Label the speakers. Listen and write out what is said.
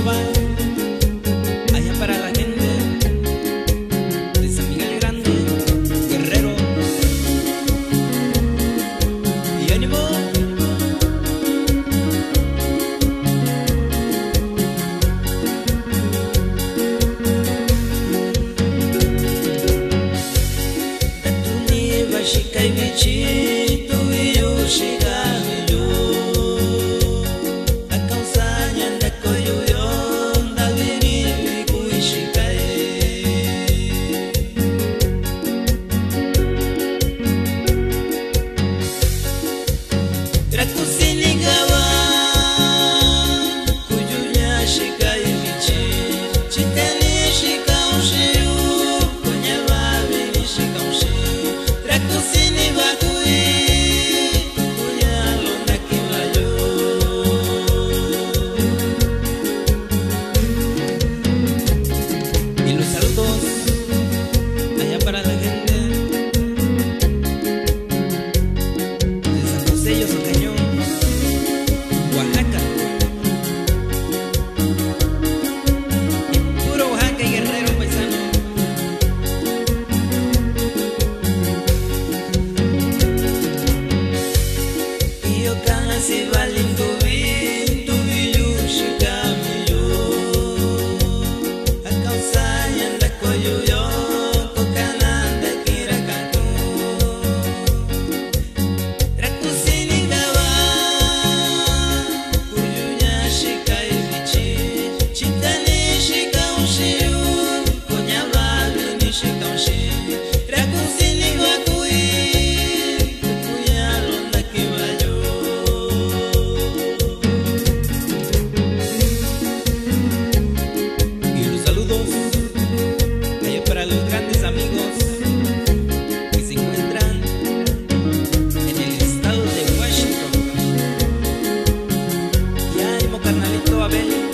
Speaker 1: vai juntos 我又有。na little.